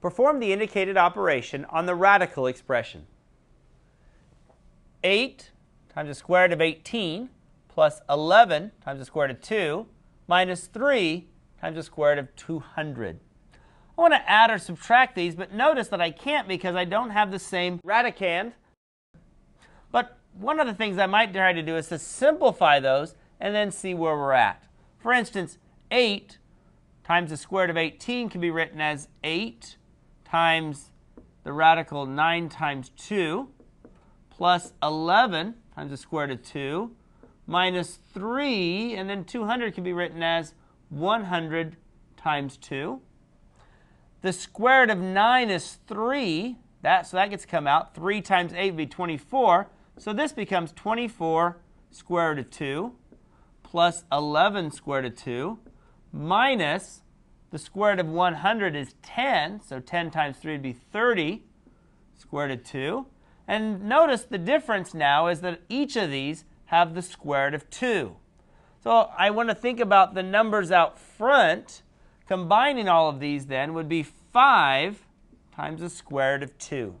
Perform the indicated operation on the radical expression. 8 times the square root of 18 plus 11 times the square root of 2 minus 3 times the square root of 200. I want to add or subtract these, but notice that I can't because I don't have the same radicand. But one of the things I might try to do is to simplify those and then see where we're at. For instance, 8 times the square root of 18 can be written as 8 times the radical 9 times 2 plus 11 times the square root of 2 minus 3, and then 200 can be written as 100 times 2. The square root of 9 is 3, that, so that gets come out. 3 times 8 would be 24, so this becomes 24 square root of 2 plus 11 square root of 2 minus the square root of 100 is 10, so 10 times 3 would be 30 square root of 2. And notice the difference now is that each of these have the square root of 2. So I want to think about the numbers out front. Combining all of these then would be 5 times the square root of 2.